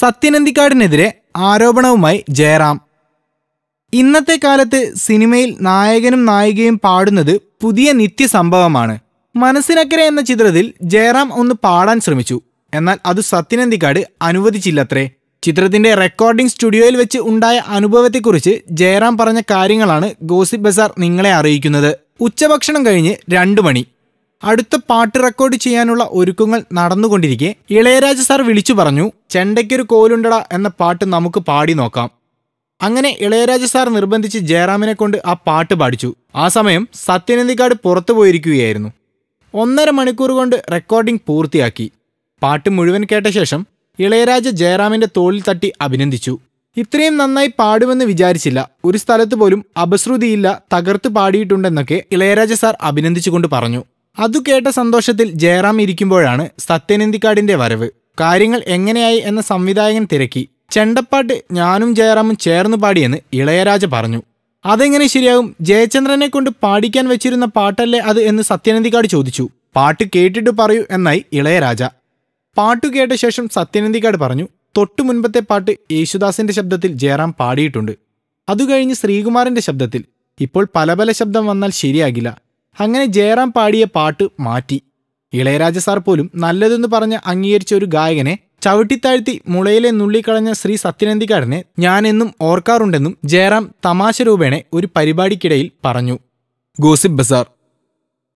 സത്യനന്ദിക്കാടിനെതിരെ ആരോപണവുമായി ജയറാം. ഇന്നത്തെ കാലത്ത് സിനിമയിൽ നായകനും നായികയും പാടുന്നത് പുതിയ നിത്യസംഭവമാണ്. മനസ്സിനക്കരെ എന്ന ചിത്രത്തിൽ ജയറാം ഒന്ന് പാടാൻ ശ്രമിച്ചു. എന്നാൽ അത് സത്യനന്ദിക്കാട് അനുവദിച്ചില്ലത്രേ. ചിത്രത്തിന്റെ റെക്കോർഡിംഗ് സ്റ്റുഡിയോയിൽ വെച്ച് ഉണ്ടായ അനുഭവത്തെക്കുറിച്ച് ജയറാം പറഞ്ഞ കാര്യങ്ങളാണ് ഗോസിപ്പ് ബസാർ നിങ്ങളെ അറിയിക്കുന്നത്. ഉച്ചഭക്ഷണം കഴിഞ്ഞ് രണ്ടു മണി. അടുത്ത പാട്ട് റെക്കോർഡ് ചെയ്യാനുള്ള ഒരുക്കങ്ങൾ നടന്നുകൊണ്ടിരിക്കെ. ഇളയരാജ സാർ വിളിച്ചു പറഞ്ഞു ചെണ്ടയ്ക്കൊരു കോലുണ്ടട എന്ന പാട്ട് നമുക്ക് പാടി നോക്കാം. അങ്ങനെ ഇളയരാജ സാർ നിർബന്ധിച്ച് ജയറാമിനെ കൊണ്ട് ആ പാട്ട് പാടിച്ചു. ആ സമയം സത്യനന്ദിക്കാട് പുറത്തു പോയിരിക്കുകയായിരുന്നു. ഒന്നര മണിക്കൂർ കൊണ്ട് റെക്കോർഡിംഗ് പൂർത്തിയാക്കി. പാട്ട് മുഴുവൻ കേട്ട ശേഷം ഇളയരാജ ജയറാമിന്റെ തോളിൽ തട്ടി അഭിനന്ദിച്ചു. ഇത്രയും നന്നായി പാടുമെന്ന് വിചാരിച്ചില്ല. ഒരു സ്ഥലത്ത് പോലും അപശ്രുതിയില്ല. തകർത്ത് പാടിയിട്ടുണ്ടെന്നൊക്കെ ഇളയരാജ സാർ അഭിനന്ദിച്ചുകൊണ്ട് പറഞ്ഞു. അതു കേട്ട സന്തോഷത്തിൽ ജയറാം ഇരിക്കുമ്പോഴാണ് സത്യനന്ദിക്കാടിന്റെ വരവ്. കാര്യങ്ങൾ എങ്ങനെയായി എന്ന സംവിധായകൻ തിരക്കി. ചെണ്ടപ്പാട്ട് ഞാനും ജയറാമും ചേർന്ന് പാടിയെന്ന് ഇളയരാജ പറഞ്ഞു. അതെങ്ങനെ ശരിയാകും? ജയചന്ദ്രനെ കൊണ്ട് പാടിക്കാൻ വെച്ചിരുന്ന പാട്ടല്ലേ അത് എന്ന് സത്യനന്ദിക്കാട് ചോദിച്ചു. പാട്ട് കേട്ടിട്ട് പറയൂ എന്നായി ഇളയരാജ. പാട്ടു കേട്ട ശേഷം സത്യനന്ദിക്കാട് പറഞ്ഞു തൊട്ടു മുൻപത്തെ പാട്ട് യേശുദാസിന്റെ ശബ്ദത്തിൽ ജയറാം പാടിയിട്ടുണ്ട്. അതുകഴിഞ്ഞ് ശ്രീകുമാറിന്റെ ശബ്ദത്തിൽ. ഇപ്പോൾ പല പല ശബ്ദം വന്നാൽ ശരിയാകില്ല. അങ്ങനെ ജയറാം പാടിയ പാട്ട് മാറ്റി. ഇളയരാജ സാർ പോലും നല്ലതെന്ന് പറഞ്ഞ് അംഗീകരിച്ച ഒരു ഗായകനെ ചവിട്ടിത്താഴ്ത്തി മുളയിലെ നുള്ളിക്കളഞ്ഞ ശ്രീ സത്യനന്ദിക്കാടനെ ഞാനെന്നും ഓർക്കാറുണ്ടെന്നും ജയറാം തമാശ രൂപേണെ ഒരു പരിപാടിക്കിടയിൽ പറഞ്ഞു. ഗോസിപ്പ് ബസാർ